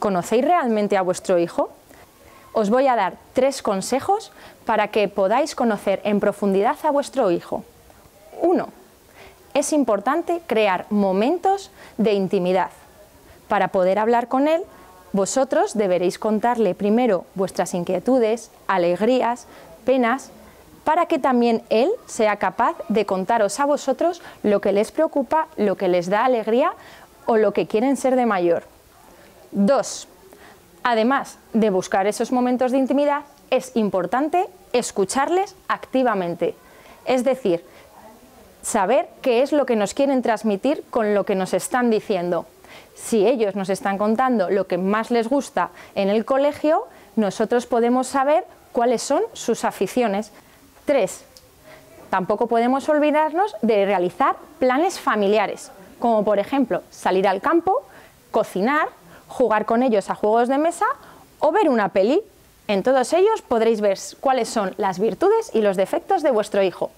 ¿Conocéis realmente a vuestro hijo? Os voy a dar tres consejos para que podáis conocer en profundidad a vuestro hijo. Uno, es importante crear momentos de intimidad. Para poder hablar con él, vosotros deberéis contarle primero vuestras inquietudes, alegrías, penas, para que también él sea capaz de contaros a vosotros lo que les preocupa, lo que les da alegría o lo que quieren ser de mayor. Dos, además de buscar esos momentos de intimidad, es importante escucharles activamente. Es decir, saber qué es lo que nos quieren transmitir con lo que nos están diciendo. Si ellos nos están contando lo que más les gusta en el colegio, nosotros podemos saber cuáles son sus aficiones. Tres, tampoco podemos olvidarnos de realizar planes familiares, como por ejemplo salir al campo, cocinar, jugar con ellos a juegos de mesa o ver una peli. En todos ellos podréis ver cuáles son las virtudes y los defectos de vuestro hijo.